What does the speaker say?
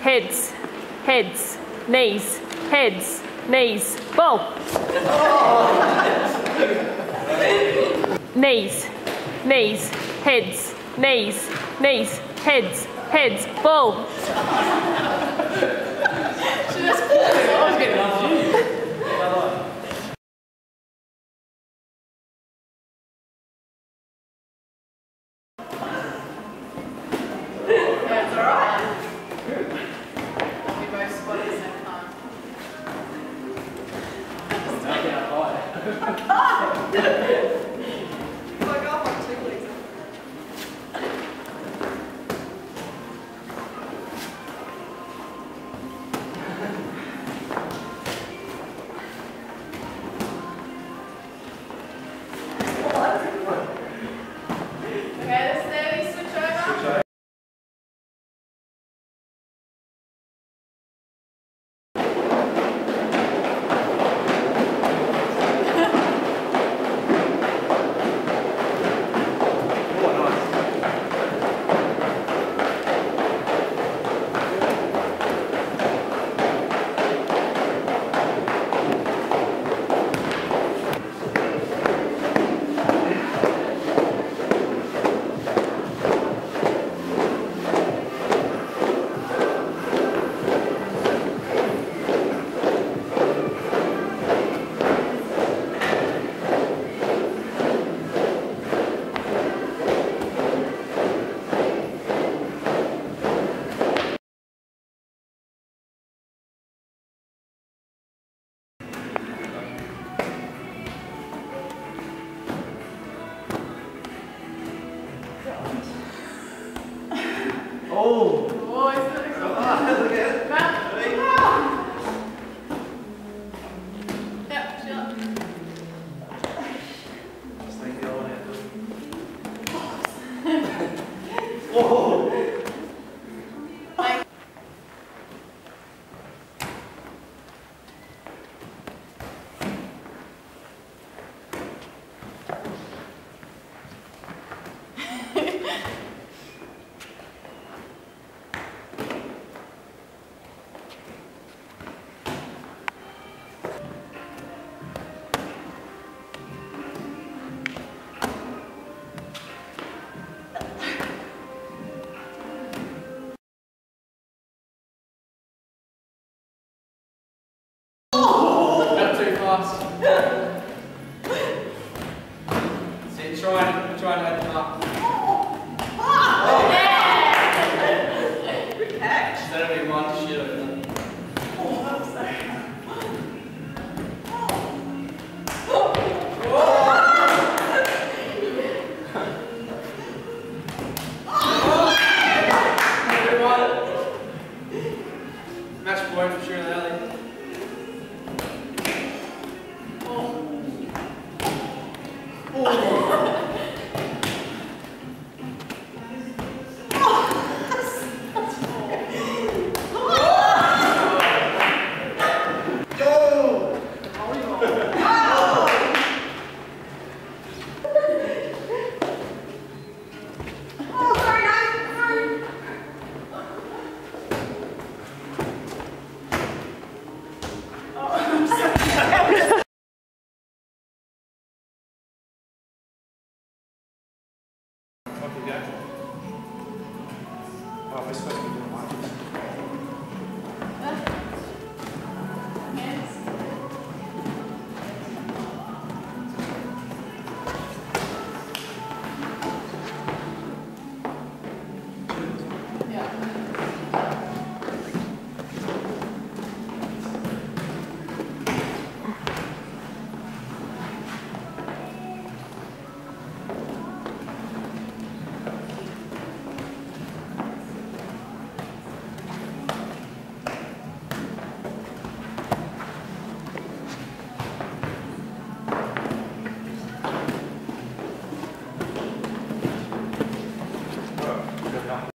heads, heads, knees, heads, knees, ball. knees, knees, heads, knees, knees, heads, heads, ball. Like, Oh! Oh. Just like the. Oh! Fast. See, try and, try and them up. Okay, go. Oh, we're supposed